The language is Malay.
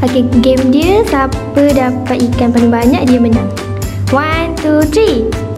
Okey, game dia siapa dapat ikan paling banyak dia menang. 1 2 3.